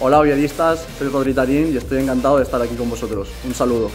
Hola, obviedistas, soy Rodri Tarín y estoy encantado de estar aquí con vosotros. Un saludo.